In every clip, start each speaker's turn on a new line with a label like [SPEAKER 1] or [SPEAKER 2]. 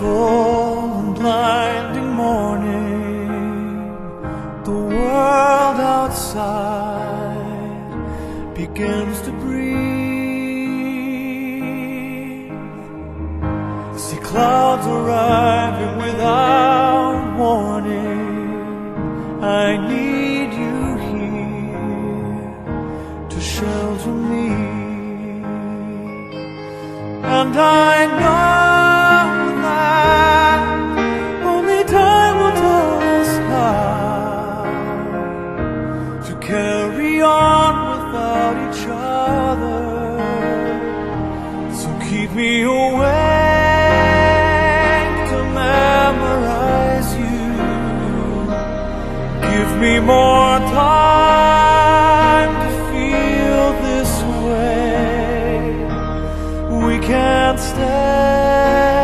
[SPEAKER 1] full and blinding morning, the world outside begins to breathe. See clouds arriving with eyes. keep me awake to memorize you. Give me more time to feel this way. We can't stay.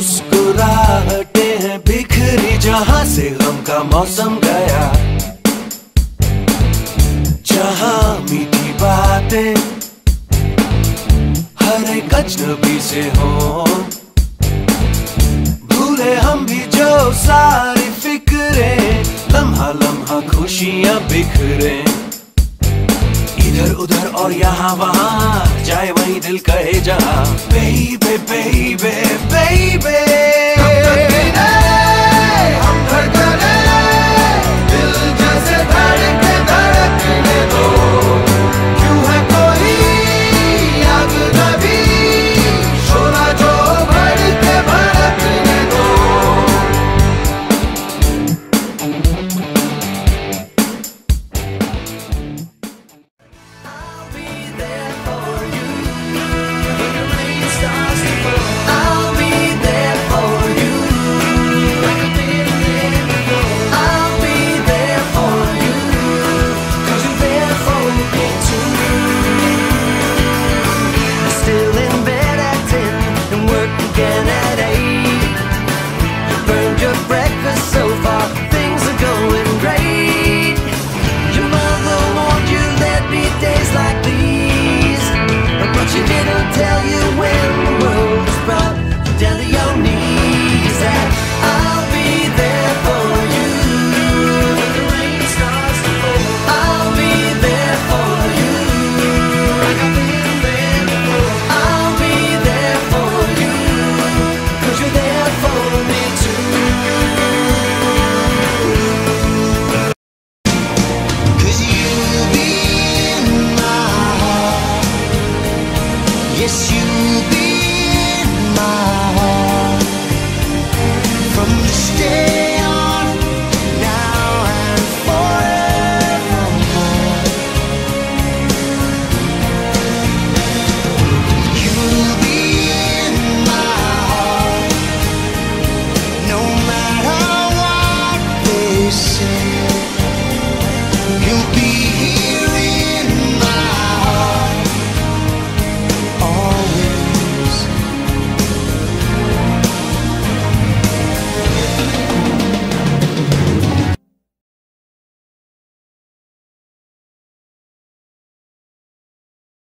[SPEAKER 2] मुस्कुराहटे हैं बिखरी जहाँ से गम का मौसम गया। जहाँ मीठी बातें हर एक अजनबी से हो। भूले हम भी जो सारी फिक्रे लम्हा लम्हा खुशियाँ बिखरे। इधर उधर और यहाँ वहाँ। जाए वही दिल कहे जहाँ। बेबे बेबे बेबे see